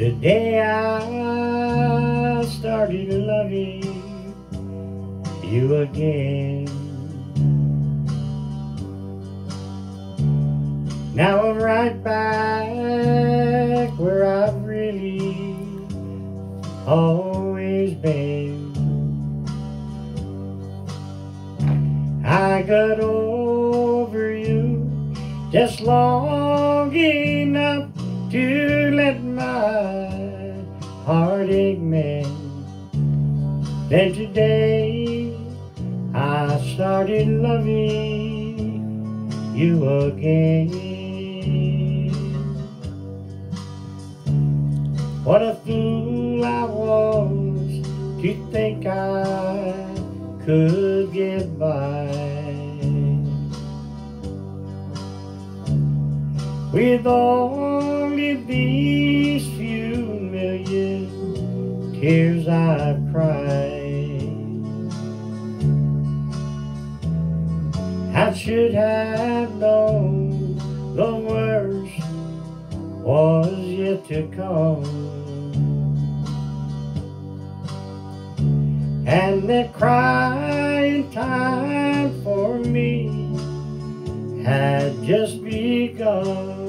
Today I started loving you again. Now I'm right back where I've really always been. I got over you just long heartache mend. Then today I started loving you again. What a fool I was to think I could get by with only these tears I've cried. I should have known the worst was yet to come. And that crying time for me had just begun.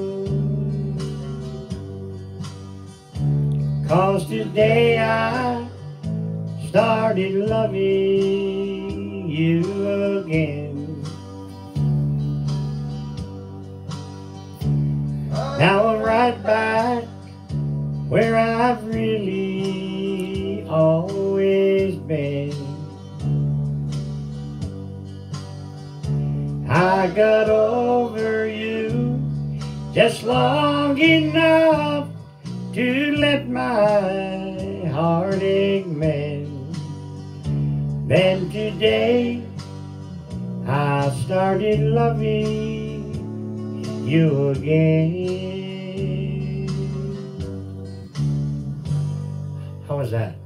Cause today I started loving you again. Now I'm right back where I've really always been. I got over you just long enough to let my heartache mend. Then today I started loving you again. How was that?